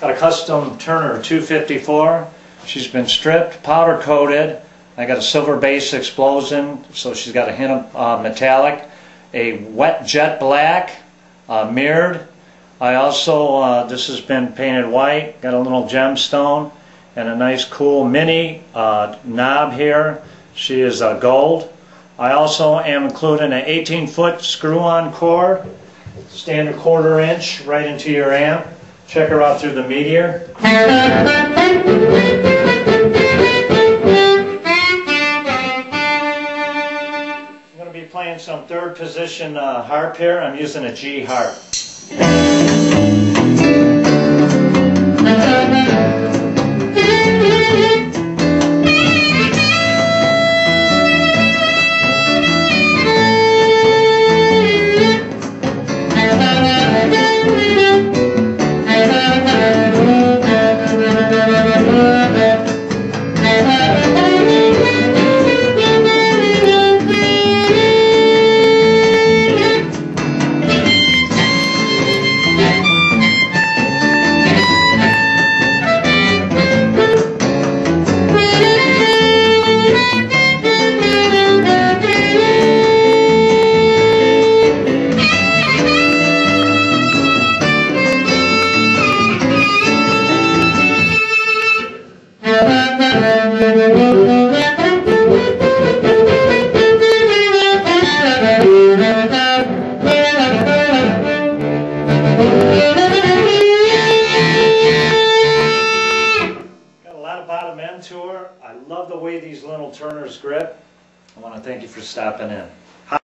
Got a custom Turner 254. She's been stripped, powder coated. I got a silver base explosion, so she's got a hint of uh, metallic. A wet jet black, uh, mirrored. I also, uh, this has been painted white, got a little gemstone and a nice cool mini uh, knob here. She is uh, gold. I also am including an 18 foot screw-on cord, standard quarter inch right into your amp. Check her out through the meteor. I'm going to be playing some third position uh, harp here. I'm using a G harp. Bottom end to her. I love the way these little turners grip. I want to thank you for stopping in.